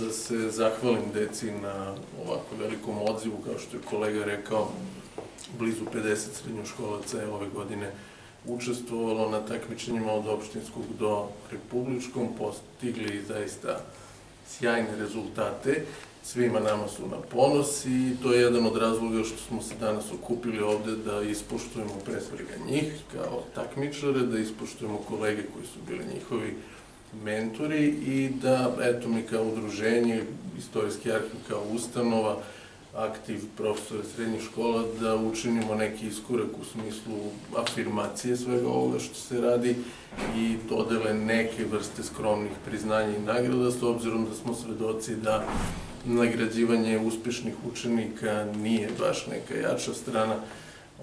Da se zahvalim deci na ovako velikom odzivu, kao što je kolega rekao, blizu 50 srednjoškolaca je ove godine učestvovalo na takmičenjima od opštinskog do republičkom, postigli zaista sjajne rezultate, svima nama su na ponos i to je jedan od razloga što smo se danas okupili ovde da ispoštujemo pre svega njih kao takmičare, da ispoštujemo kolege koji su bili njihovi mentori i da, eto, mi kao udruženje, Istorijski arhiv kao ustanova, aktiv profesora srednjih škola, da učinimo neki iskorak u smislu afirmacije svega ovoga što se radi i dodele neke vrste skromnih priznanja i nagrada, s obzirom da smo svedoci da nagrađivanje uspešnih učenika nije baš neka jača strana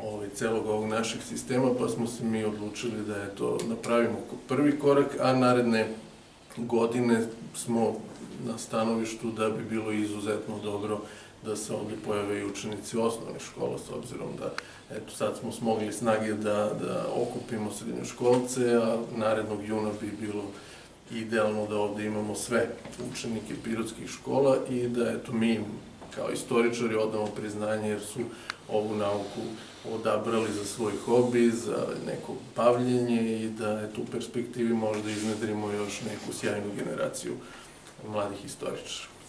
ovaj, celog ovog našeg sistema, pa smo se mi odlučili da je to napravimo prvi korak, a naredne godine smo na stanovištu da bi bilo izuzetno dobro da se ovde pojave i učenici osnovne škola, s obzirom da, eto, sad smo smogli snage da, da okupimo srednjoškolce, a narednog juna bi bilo idealno da ovde imamo sve učenike pirotskih škola i da, eto, mi kao istoričari odamo priznanje jer su ovu nauku odabrali za svoj hobi, za neko bavljenje i da eto, u perspektivi možda iznedrimo još neku sjajnu generaciju mladih istoričara.